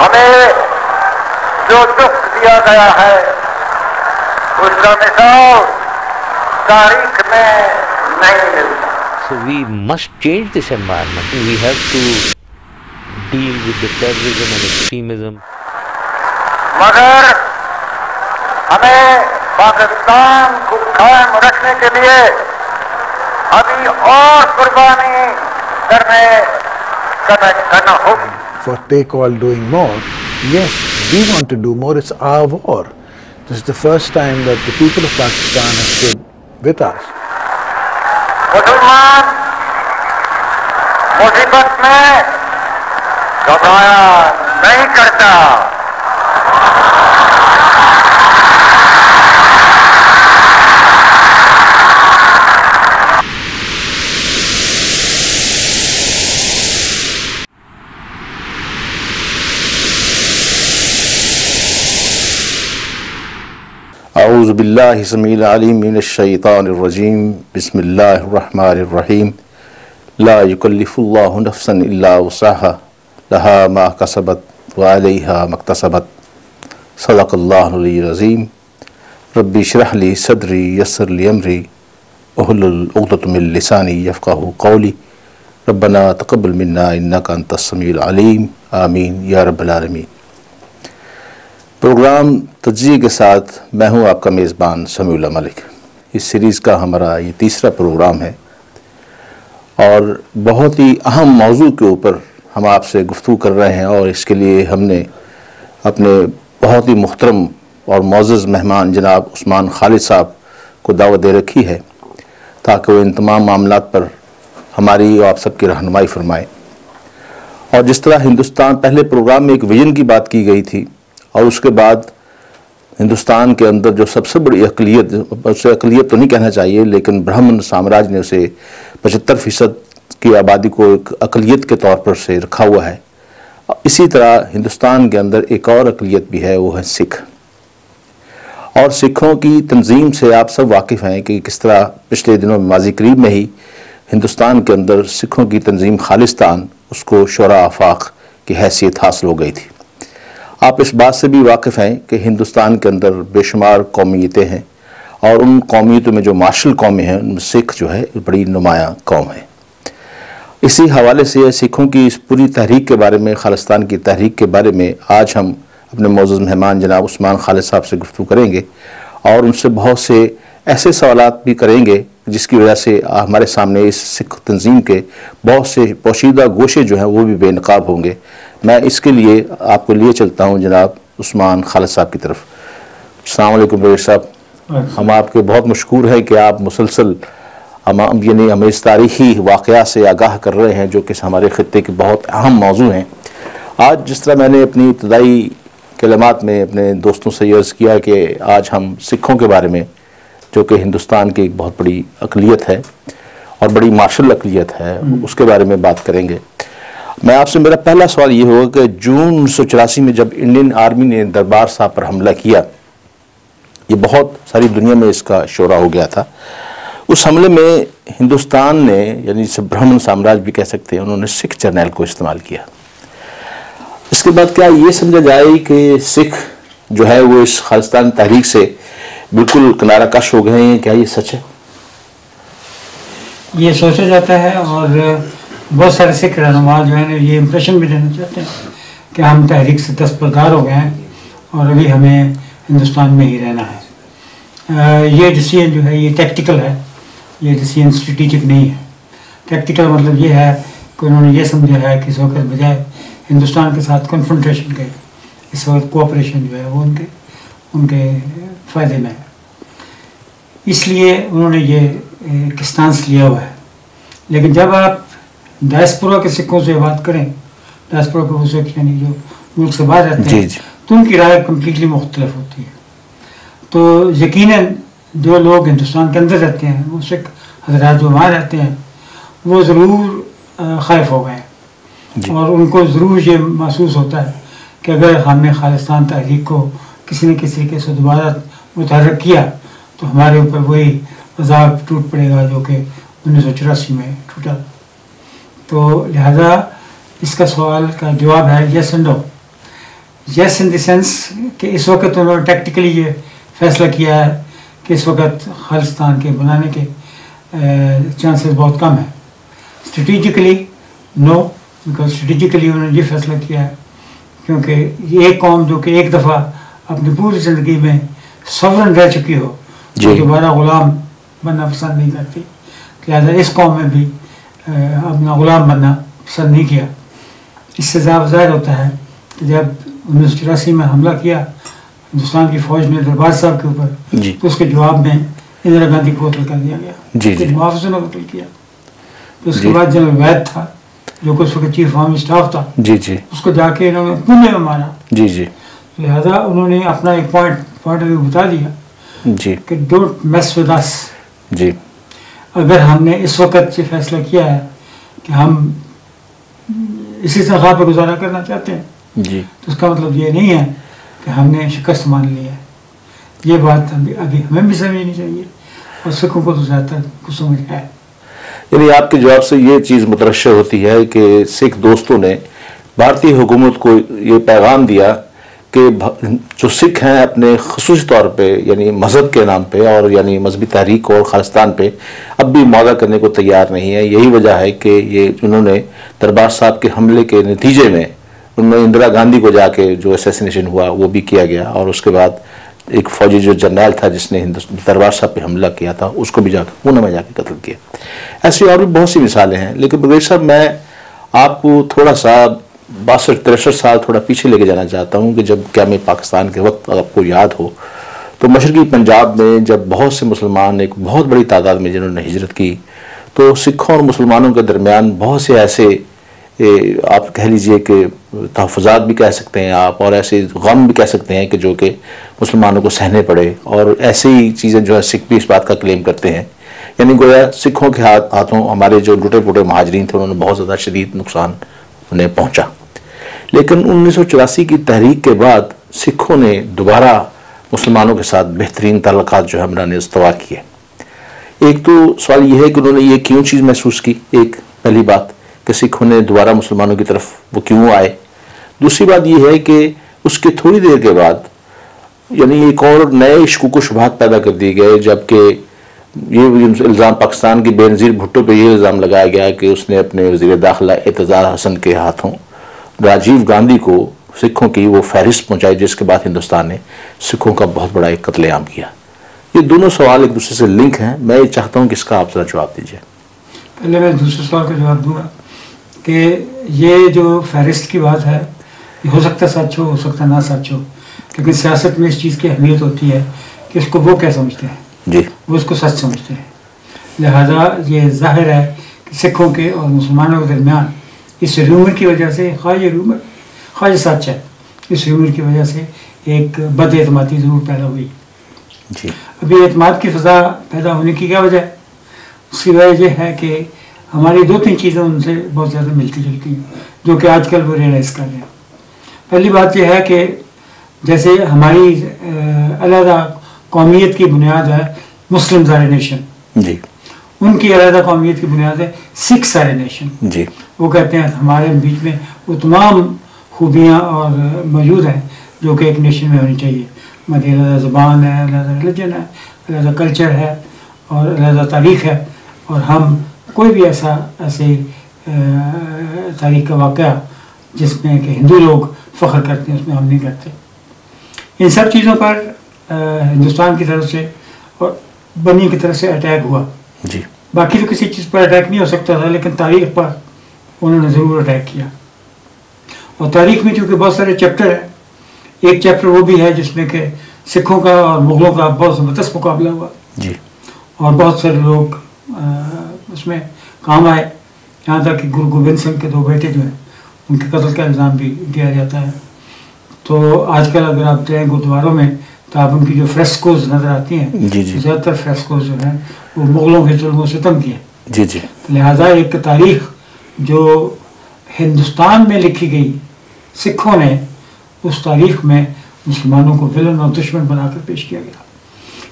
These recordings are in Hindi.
हमें जो दुख दिया गया है उसका मिसाल तारीख में नहीं मिलता। So we must change this environment we have to deal with the terrorism and extremism मगर हमें पाकिस्तान को कायम रखने के लिए अभी और कुर्बानी करने करना होगी। for take all doing more. Yes, we want to do more. It's our war. This is the first time that the people of Pakistan have stood with us. मुसलमान मुसीबत में घबराया नहीं करता आउज़बिल्लिमिनशैतानरजीम बसमीम ला युकल्लिफ़ुल्लाहु नफ्सन इल्ला वसाहा लहा मा कसबत व अलैहा मक्तसबत सदक़ल्लाहुल-अज़ीम रब्बी इशरह ली सदरी यस्सर ली अमरी वहलुल उक़दत मिन लिसानी यफ़क़हू क़ौली रब्बना तक़ब्बल मिन्ना इन्नका अंतस समीउल अलीम आमीन या रब्बल आलमीन प्रोग्राम तजिए के साथ मैं हूँ आपका मेज़बान समीउल्ला मलिक। इस सीरीज़ का हमारा ये तीसरा प्रोग्राम है और बहुत ही अहम मौजू के ऊपर हम आपसे गुफ्तु कर रहे हैं और इसके लिए हमने अपने बहुत ही मुहतरम और मोज़ मेहमान जनाब उस्मान खालिद साहब को दावत दे रखी है ताकि वो इन तमाम मामला पर हमारी और आप सबकी रहनुमाई फरमाएँ। और जिस तरह हिंदुस्तान पहले प्रोग्राम में एक विजन की बात की गई थी और उसके बाद हिंदुस्तान के अंदर जो सबसे बड़ी अकलीत उसे अकलीत तो नहीं कहना चाहिए, लेकिन ब्राह्मण साम्राज्य ने उसे पचहत्तर फ़ीसद की आबादी को एक अकलीत के तौर पर से रखा हुआ है। इसी तरह हिंदुस्तान के अंदर एक और अकलीत भी है, वो है सिख। और सिखों की तंजीम से आप सब वाकिफ़ हैं कि किस तरह पिछले दिनों में माजी करीब में ही हिंदुस्तान के अंदर सिखों की तंजीम खालिस्तान, उसको शरा आफाक की हैसियत हासिल हो गई थी। आप इस बात से भी वाकिफ़ हैं कि हिंदुस्तान के अंदर बेशुमार कौमियतें हैं और उन कौमीतों में जो मार्शल कौमें हैं उनमें सिख जो है, बड़ी नुमाया कौम है। इसी हवाले से सिखों की इस पूरी तहरीक के बारे में, खालिस्तान की तहरीक के बारे में आज हम अपने मौजूद मेहमान जनाब उस्मान खालिद साहब से गुफ्तु करेंगे और उनसे बहुत से ऐसे सवाल भी करेंगे जिसकी वजह से हमारे सामने इस सिख तंजीम के बहुत से पोशीदा गोशे जो हैं, वो भी बेनकाब होंगे। मैं इसके लिए आपको लिए चलता हूँ जनाब उस्मान खालिद साहब की तरफ़। अलैक्म रवीर साहब। हम आपके बहुत मशहूर हैं कि आप मुसलसल हम यानी हमें इस तारीखी वाक़ से आगाह कर रहे हैं जो कि हमारे ख़त्े के बहुत अहम मौजू हैं। आज जिस तरह मैंने अपनी इब्तदाई कलमात में अपने दोस्तों से अर्ज़ किया कि आज हम सिखों के बारे में जो कि हिंदुस्तान की एक बहुत बड़ी अकलीत है और बड़ी मार्शल अकलीत है उसके बारे में बात करेंगे। मैं आपसे, मेरा पहला सवाल ये होगा कि जून उन्नीस सौ चौरासी में जब इंडियन आर्मी ने दरबार साहब पर हमला किया, ये बहुत सारी दुनिया में इसका शोरा हो गया था। उस हमले में हिंदुस्तान ने, यानी जिसे ब्राह्मण साम्राज्य भी कह सकते हैं, उन्होंने सिख जर्नैल को इस्तेमाल किया। इसके बाद क्या ये समझा जाए कि सिख जो है, वो इस खालिस्तान तहरीक से बिल्कुल किनारा कश हो गए हैं? क्या ये सच है? ये सोचा जाता है और बहुत सारे सिख रहनुमा जो है ना ये इम्प्रेशन भी देना चाहते हैं कि हम तहरीक से दस्तबरदार हो गए हैं और अभी हमें हिंदुस्तान में ही रहना है। ये डिसीज़न जो है, ये टैक्टिकल है। ये डिसीज़न स्ट्रेटिजिक नहीं है। टैक्टिकल मतलब ये है कि उन्होंने ये समझा है कि इस वक्त बजाय हिंदुस्तान के साथ कन्फ्रंटेशन के, इस वक्त कोऑपरेशन जो है, वो उनके उनके फ़ायदे में है। इसलिए उन्होंने ये स्टांस लिया हुआ है। लेकिन जब आप डायस्पोरा के सिक्कों से बात करें डायस्पोरा के उस यानी जो मुल्क से बाहर रहते हैं तो उनकी राय कम्प्लीटली मुख्तलफ होती है। तो यकीन जो लोग हिंदुस्तान के अंदर रहते हैं वो सिख हजरात जो वहाँ रहते हैं वो ज़रूर खैफ हो गए हैं। और उनको ज़रूर ये महसूस होता है कि अगर हमने खालिस्तान तहरीक को किसी न किसी के से दोबारा मुतहरक किया तो हमारे ऊपर वही अजाब टूट पड़ेगा जो कि उन्नीस सौ चौरासी में टूटा तो लिहाजा इसका सवाल का जवाब है yes and no yes in sense कि इस वक्त उन्होंने टैक्टिकली ये फैसला किया है कि इस वक्त खालिस्तान के बनाने के चांसेस बहुत कम है। स्ट्रेटिजिकली नो बिकॉज़ स्ट्रेटिजिकली उन्होंने ये फैसला किया है क्योंकि ये एक कौम जो कि एक दफ़ा अपनी पूरी ज़िंदगी में सवरन रह चुकी हो जी। दोबारा ग़ुलाम बनना पसंद नहीं करती। लिहाजा इस कौम में भी अपना ग़ुलाम बनना पसंद नहीं किया। इससे ज़्यादा ज़ाहिर होता है कि जब उन्नीस सौ चौरासी में हमला किया हिंदुस्तान की फ़ौज ने दरबार साहब के ऊपर तो उसके जवाब में इंदिरा गांधी को कत्ल कर दिया गया। जी। मुआवजे ने कत्ल किया। तो उसके बाद जनरल वैद था जो कि उस वक्त चीफ आर्मी स्टाफ था। जी जी। उसको जाके इन्होंने पुणे में मारा। जी जी। लिहाजा उन्होंने अपना एक पॉइंट पॉइंट बता दिया जी। कि don't mess with us ji. अगर हमने इस वक्त ये फैसला किया है कि हम इसी तनख्वाह पर गुजारा करना चाहते हैं जी। तो उसका मतलब ये नहीं है कि हमने शिकस्त मान ली है। ये बात अभी अभी हमें भी समझनी चाहिए और सिखों को तो ज़्यादातर को समझ है। यानी आपके जवाब से ये चीज़ मुतरशर होती है कि सिख दोस्तों ने भारतीय हुकूमत को ये पैगाम दिया कि जो सिख हैं अपने खसूस तौर पे, यानी मज़हब के नाम पे और यानी मजहबी तहरीक और खालिस्तान पे अब भी मुआदा करने को तैयार नहीं है। यही वजह है कि ये उन्होंने दरबार साहब के हमले के नतीजे में उन्होंने इंदिरा गांधी को जाके जो असैसिनेशन हुआ, वो भी किया गया और उसके बाद एक फौजी जो जनरल था जिसने दरबार साहब पे हमला किया था, उसको भी जाकर पुणे में जाके कत्ल किया। ऐसी और भी बहुत सी मिसालें हैं, लेकिन बगैर साहब मैं आपको थोड़ा सा बासठ तिरसठ साल थोड़ा पीछे लेके जाना चाहता हूँ कि जब क्या मैं पाकिस्तान के वक्त आपको याद हो तो मशरकी पंजाब में जब बहुत से मुसलमान एक बहुत बड़ी तादाद में जिन्होंने हिजरत की तो सिखों और मुसलमानों के दरमियान बहुत से ऐसे ए, आप कह लीजिए कि तहफ़ात भी कह सकते हैं आप और ऐसे गम भी कह सकते हैं कि जो कि मुसलमानों को सहने पड़े और ऐसे ही चीज़ें जो है सिख भी इस बात का क्लेम करते हैं। यानी गोया सिखों के हाथ हाथों हमारे जो लुटे पुटे महाजरीन थे उन्होंने बहुत ज़्यादा शदीद नुकसान उन्हें पहुँचा। लेकिन उन्नीस सौ चौरासी की तहरीक के बाद सिखों ने दोबारा मुसलमानों के साथ बेहतरीन ताल्लुकात जो है हमरा ने इस्तवा किए। एक तो सवाल यह है कि उन्होंने ये क्यों चीज़ महसूस की? एक, पहली बात कि सिखों ने दोबारा मुसलमानों की तरफ़ वो क्यों आए? दूसरी बात यह है कि उसके थोड़ी देर के बाद, यानी एक और नए इश्क को शुभात पैदा कर दिए गए, जबकि ये इल्ज़ाम पाकिस्तान की बेनज़ीर भुट्टो पर यह इल्ज़ाम लगाया गया कि उसने अपने वज़ीर दाखिला एतज़ार हसन के हाथों राजीव गांधी को सिखों की वो फहरिस्त पहुंचाई जिसके बाद हिंदुस्तान ने सिखों का बहुत बड़ा एक कत्लेआम किया। ये दोनों सवाल एक दूसरे से लिंक हैं। मैं ये चाहता हूँ कि इसका आप जरा जवाब दीजिए। पहले मैं दूसरे सवाल का जवाब दूँगा कि ये जो फहरिस्त की बात है ये हो सकता सच हो हो सकता ना सच हो लेकिन सियासत में इस चीज़ की अहमियत होती है कि इसको वो क्या समझते हैं। जी। वो इसको सच समझते हैं। लिहाजा ये ज़ाहिर है कि सिखों के और मुसलमानों के दरमियान इस रूमर की वजह से खा ये रूमर खा ये सच है इस रूमर की वजह से एक बद बदअतमादी ज़रूर पैदा हुई। जी। अभी एतमाद की फ़ज़ा पैदा होने की क्या वजह है? उसकी वजह यह है कि हमारी दो तीन चीज़ें उनसे बहुत ज़्यादा मिलती जुलती हैं जो कि आजकल वो रियलाइज़ कर रहे हैं। पहली बात यह है कि जैसे हमारी अलहदा कौमियत की बुनियाद है मुस्लिम नेशन। जी। उनकी अलहदा कौमियत की बुनियाद है सिख सारे नेशन जी। वो कहते हैं हमारे बीच में वो तमाम खूबियाँ और मौजूद हैं जो कि एक नेशन में होनी चाहिए। हमारी अलहदा ज़बान है अलहदा रिलीजन है अलहदा कल्चर है और अलहदा तारीख है और हम कोई भी ऐसा ऐसे तारीख का वाक़ जिसमें कि हिंदू लोग फ़ख्र करते हैं उसमें हम नहीं करते। इन सब चीज़ों पर हिंदुस्तान की तरफ़ से और बनी की तरफ़ से अटैक हुआ। जी। बाकी तो किसी चीज़ पर अटैक नहीं हो सकता था लेकिन तारीख पर उन्होंने ज़रूर अटैक किया। और तारीख में चूँकि बहुत सारे चैप्टर हैं एक चैप्टर वो भी है जिसमें कि सिखों का और मुग़लों का बहुत ज़बरदस्त मुकाबला हुआ। जी। और बहुत सारे लोग अ, उसमें काम आए। यहाँ तक कि गुरु गोविंद सिंह के दो बेटे जो हैं उनके कत्ल का इल्ज़ाम भी दिया जाता है। तो आजकल अगर आप जाएँ गुरुद्वारों में तो आप उनकी जो फ्रेस्कोज नज़र आती हैं। ज़्यादातर फ्रेस्कोज जो हैं वो मुग़लों के जुल्म सितम की हैं। जी जी। लिहाजा एक तारीख जो हिंदुस्तान में लिखी गई सिखों ने उस तारीख में मुसलमानों को विलन और दुश्मन बनाकर पेश किया गया।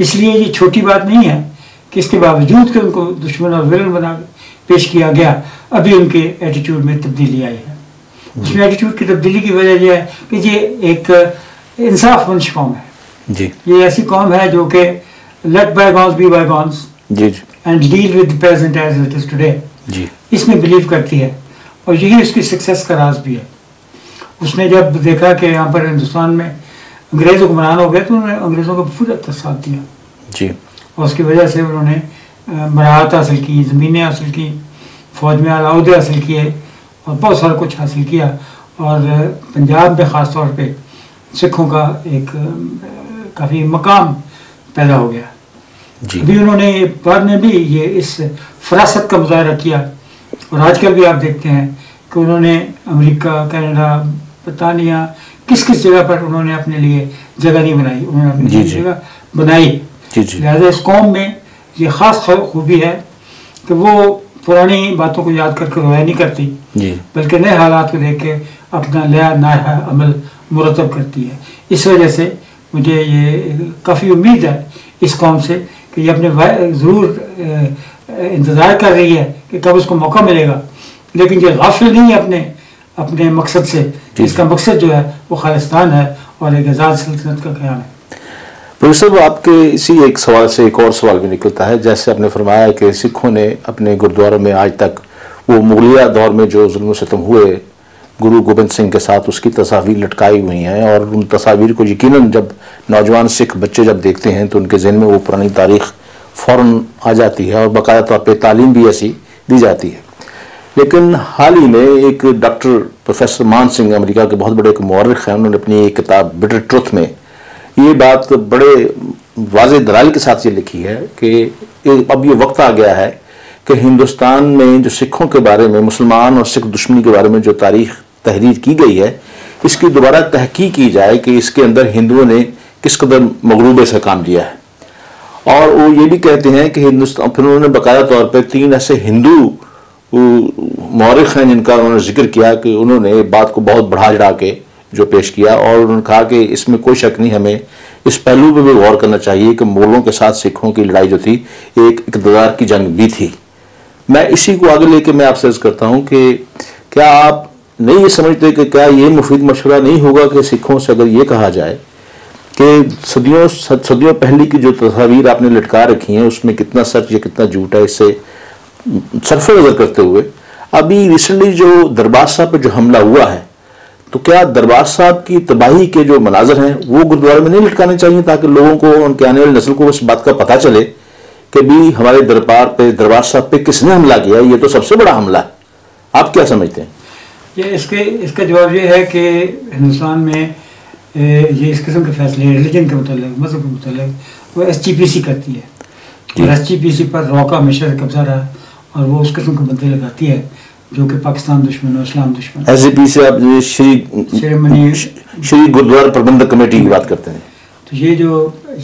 इसलिए ये छोटी बात नहीं है कि इसके बावजूद कि उनको दुश्मन और विलन बना पेश किया गया अभी उनके एटीट्यूड में तब्दीली आई है। उसमें एटीट्यूड की तब्दीली की वजह यह है कि ये एक इंसाफ वंश कौम है। जी। ये ऐसी कॉम है जो कि let bygones be bygones ji. Ji and deal with present as it is today ji. इसमें बिलीव करती है और यही उसकी सक्सेस का राज भी है। उसने जब देखा कि यहाँ पर हिंदुस्तान में अंग्रेज़ हुक्मरान हो गए तो उन्होंने अंग्रेज़ों को पूरा साथ दिया। जी। और उसकी वजह से उन्होंने मराहत हासिल की ज़मीनें हासिल की फ़ौज में अलाउदे हासिल किए और बहुत सारा कुछ हासिल किया। और पंजाब में ख़ास तौर पे सिखों का एक काफ़ी मकाम पैदा हो गया। अभी उन्होंने बाद में भी ये इस फरासत का मुजाहरा किया और आजकल भी आप देखते हैं कि उन्होंने अमेरिका कनाडा बरतानिया किस किस जगह पर उन्होंने अपने लिए जगह नहीं बनाई। उन्होंने अपनी। जगह बनाई। लिहाजा इस कौम में ये ख़ास खूबी है कि वो पुरानी बातों को याद करके रोया नहीं करती बल्कि नए हालात को देख के अपना नया नया अमल मुरतब करती है। इस वजह से मुझे ये काफ़ी उम्मीद है इस कौम से कि ये अपने ज़रूर इंतज़ार कर रही है कि कब उसको मौका मिलेगा। लेकिन ये गाफिल नहीं है अपने अपने मकसद से। इसका मकसद जो है वो खालिस्तान है और एक आज़ाद सल्तनत का क़्याम है। प्रोफेसर साहब आपके इसी एक सवाल से एक और सवाल भी निकलता है। जैसे आपने फरमाया कि सिखों ने अपने गुरुद्वारों में आज तक वो मुगलिया दौर में जो जुल्म सितम हुए गुरु गोबिंद सिंह के साथ उसकी तस्वीर लटकाई हुई हैं और उन तस्वीर को यकीनन जब नौजवान सिख बच्चे जब देखते हैं तो उनके जहन में वो पुरानी तारीख फ़ौरन आ जाती है और बाकायदा तौर पर तालीम भी ऐसी दी जाती है। लेकिन हाल ही में एक डॉक्टर प्रोफेसर मान सिंह अमेरिका के बहुत बड़े एक मौरख हैं, उन्होंने अपनी एक किताब बिटर ट्रुथ में ये बात बड़े वाज दलाल के साथ ये लिखी है कि अब ये वक्त आ गया है कि हिंदुस्तान में जो सिखों के बारे में, मुसलमान और सिख दुश्मनी के बारे में जो तारीख तहरीर की गई है, इसकी दोबारा तहकीक की जाए कि इसके अंदर हिंदुओं ने किस कदर मगरूबे से काम लिया है। और वो ये भी कहते हैं कि हिंदुस्तान, फिर उन्होंने बकाया तौर पर तीन ऐसे हिंदू मौरख हैं जिनका उन्होंने ज़िक्र किया कि उन्होंने बात को बहुत बढ़ा चढ़ा के जो पेश किया और उन्होंने कहा कि इसमें कोई शक नहीं, हमें इस पहलू पर भी गौर करना चाहिए कि मुगलों के साथ सिखों की लड़ाई जो थी, एक इकतदार की जंग भी थी। मैं इसी को आगे लेके मैं आपसे करता हूँ कि क्या आप नहीं ये समझते कि क्या ये मुफीद मशवरा नहीं होगा कि सिखों से अगर ये कहा जाए कि सदियों सदियों पहले की जो तस्वीर आपने लटका रखी हैं, उसमें कितना सच या कितना झूठ है, इससे सरफ नज़र करते हुए। अभी रिसेंटली जो दरबार साहब पर जो हमला हुआ है तो क्या दरबार साहब की तबाही के जो मनाजर हैं, वो गुरुद्वारे में नहीं लटकाने चाहिए ताकि लोगों को उनके आने वाली नस्ल को इस बात का पता चले कि भी हमारे दरबार पे दरबार साहब पे किसने हमला किया? ये तो सबसे बड़ा हमला है। आप क्या समझते हैं? ये इसके इसका जवाब ये है कि हिंदुस्तान में ये इस किस्म के फैसले रिलीजन के मतलब मज़हब के मतलब वो एस जी पी सी करती है। S G. पी सी पर रॉ का हमेशा से कब्जा रहा और वो उस किस्म के बंदे लगाती है जो कि पाकिस्तान दुश्मन और इस्लाम दुश्मन। एस से आप श्री श्री गुरुद्वारा प्रबंधक कमेटी की बात करते हैं। तो ये जो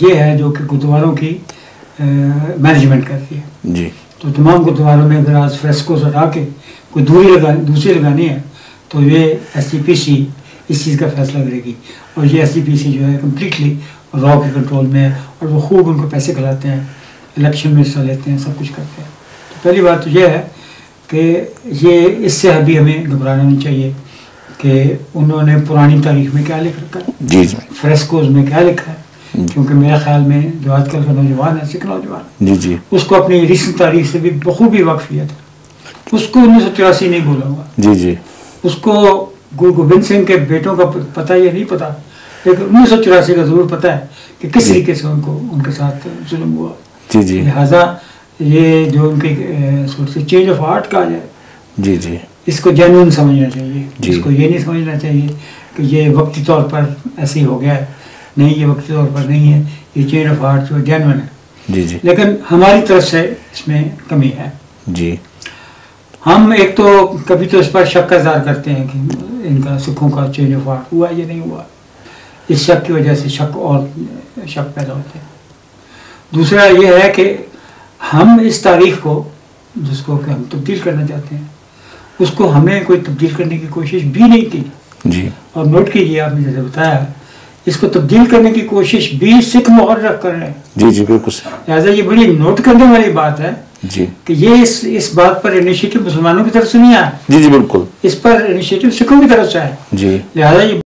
ये है जो कि गुरुद्वारों की मैनेजमेंट करती है। जी। तो तमाम गुरुद्वारों में अगर आज फ्रेस्कोस हटा के कोई दूरी लगा दूसरी लगानी है तो ये एस इस चीज़ का फैसला करेगी। और ये एस जो है कम्प्लीटली रॉ के कंट्रोल में है और वो खूब उनको पैसे खिलाते हैं इलेक्शन में हिस्सा लेते हैं सब कुछ करते हैं। तो पहली बात तो यह है कि ये इससे अभी हमें घबराना नहीं चाहिए कि उन्होंने पुरानी तारीख में क्या लिख रखा है। जी जी। फ्रेस्कोज में क्या लिखा है। क्योंकि मेरे ख्याल में जो आजकल का नौजवान है सिख नौजवान जी जी। उसको अपनी रिसेंट तारीख से भी बखूबी वाकफियत है उसको उन्नीस सौ तिरासी नहीं बोला हुआ। जी जी। उसको गुरु गोबिंद सिंह के बेटों का पता या नहीं पता। लेकिन उन्नीस सौ तिरासी का ज़रूर पता है कि किस तरीके से उनको उनके साथ जुल्म हुआ। जी जी। लिहाजा ये जो उनके सोर्स चेंज ऑफ़ हार्ट कहा जाए जी जी। इसको जेन्युइन समझना चाहिए। इसको ये नहीं समझना चाहिए कि ये वक्ती तौर पर ऐसे ही हो गया है। नहीं ये वक्ती तौर पर नहीं है। ये चेंज ऑफ़ हार्ट जो जेन्युइन है। जी जी। लेकिन हमारी तरफ़ से इसमें कमी है। जी। हम एक तो कभी तो इस पर शक का इजहार करते हैं कि इनका सिखों का चेंज ऑफ़ हार्ट हुआ या नहीं हुआ। इस शक की वजह से शक और शक पैदा होते हैं। दूसरा ये है कि हम इस तारीख को जिसको कि हम तब्दील करना चाहते हैं उसको हमें कोई तब्दील करने की कोशिश भी नहीं की। जी। और नोट कीजिए आपने जैसे बताया इसको तब्दील करने की कोशिश भी सिख मुहर्रफ कर। रहे हैं जी जी बिल्कुल लिहाजा ये बड़ी नोट करने वाली बात है जी। कि ये इस इस बात पर इनिशिएटिव मुसलमानों की तरफ़ से नहीं आया। जी जी बिल्कुल। इस पर इनिशिएटिव सिखों की तरफ़ से आया। जी। लिहाजा ये